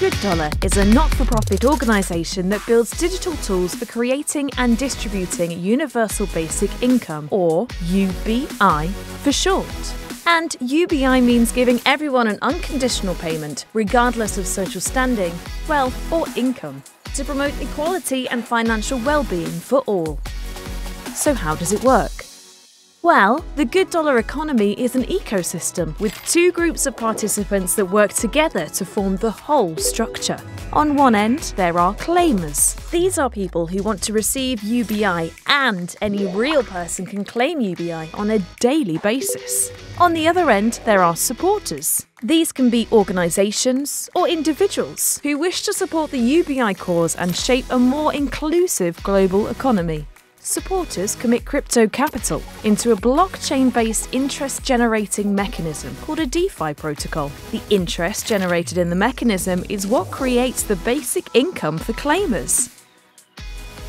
GoodDollar is a not for profit organisation that builds digital tools for creating and distributing Universal Basic Income, or UBI for short. And UBI means giving everyone an unconditional payment, regardless of social standing, wealth, or income, to promote equality and financial well-being for all. So, how does it work? Well, the GoodDollar economy is an ecosystem with two groups of participants that work together to form the whole structure. On one end, there are claimers. These are people who want to receive UBI, and any real person can claim UBI on a daily basis. On the other end, there are supporters. These can be organisations or individuals who wish to support the UBI cause and shape a more inclusive global economy supporters commit crypto capital into a blockchain based interest generating mechanism called a DeFi protocol. The interest generated in the mechanism is what creates the basic income for claimers.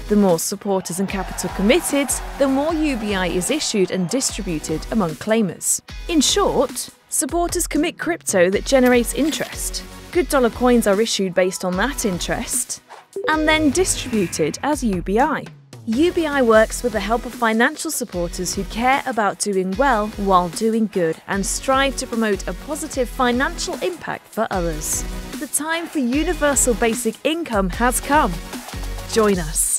The more supporters and capital committed, the more UBI is issued and distributed among claimers. In short, supporters commit crypto that generates interest. GoodDollar coins are issued based on that interest and then distributed as UBI. UBI works with the help of financial supporters who care about doing well while doing good and strive to promote a positive financial impact for others. The time for universal basic income has come. Join us.